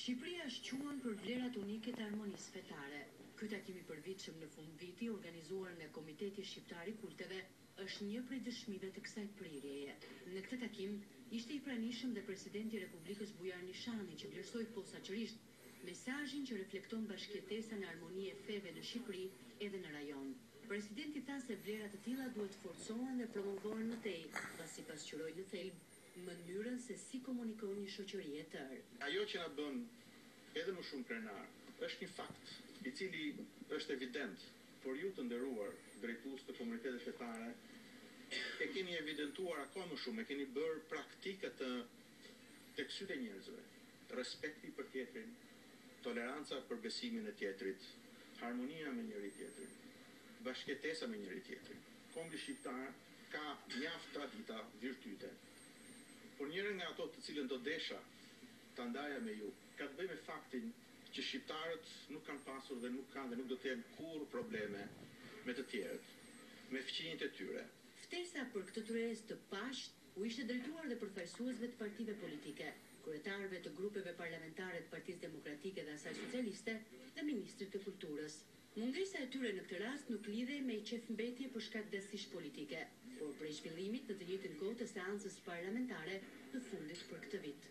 Shqipëria shquan për vlerat unike të harmonisë fetare. Ky takim i përvitshëm në fund viti, organizuar nga Komiteti Shqiptar i Kulteve, është një prej dëshmive të kësaj prirjeje. Në këtë takim, ishte i pranishëm dhe Presidenti i Republikës Bujar Nishani që vlerësoi posaçërisht, mesazhin që reflekton bashkëjetesa në harmoni e feve në Shqipëri edhe në rajon. Presidenti tha se vlera të tilla duhet të forcohen dhe promovohen më tej, pasi pasqyrojnë në thelb mënyrën se si komunikon një shoqëri e tërë. Ajo që na bën edhe më shumë krenarë është një fakt, i cili është evident, por ju të nderuar drejtues të komuniteteve fetare e keni evidentuar akoma më shumë, e keni bërë praktikë atë tek sytë e njerëzve, Respekti për tjetrin, toleranca për besimin e tjetrit, harmonia me njëri-tjetrin, bashkëjetesa me njëri-tjetrin. Kombi shqiptar ka mjaft tradita, virtyte. Por njërën nga ato të cilën do desha ta ndaja me ju, ka të bëjë me faktin që shqiptarët nuk kanë pasur dhe nuk kanë dhe nuk do të kenë kurrë probleme me të tjerët, me fqinjtë e tyre. Ftesa për këtë tryezë të paqtë u ishte drejtuar dhe përfaqësuesve të partive politike, kryetarëve të grupeve parlamentare të Partisë Demokratike dhe asaj Socialiste dhe ministrit të Kulturës. Mungesa e tyre në këtë rast nuk lidhej me qejfmbetje për shkak dasish politike, por prej zhvillimit në të njëjtën kohë të seancës parlamentare të fundit për këtë vit.